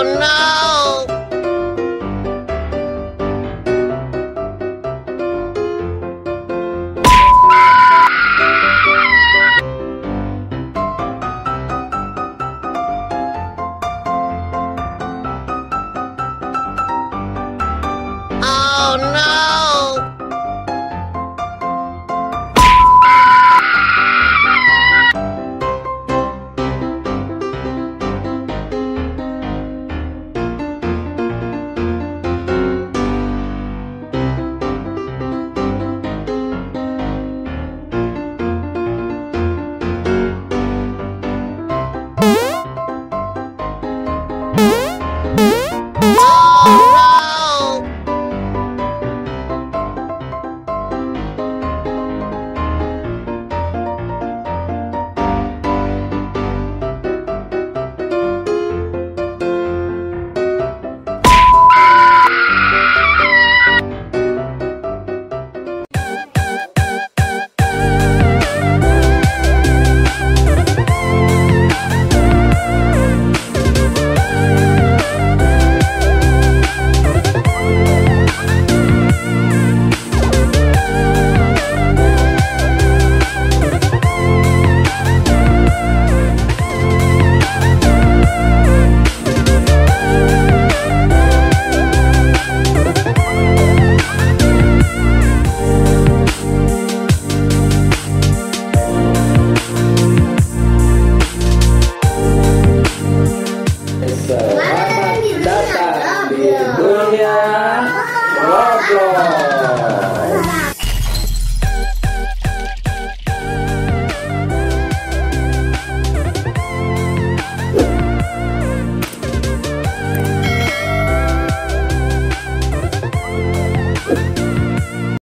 Oh no! Oh no! Oh! Oh.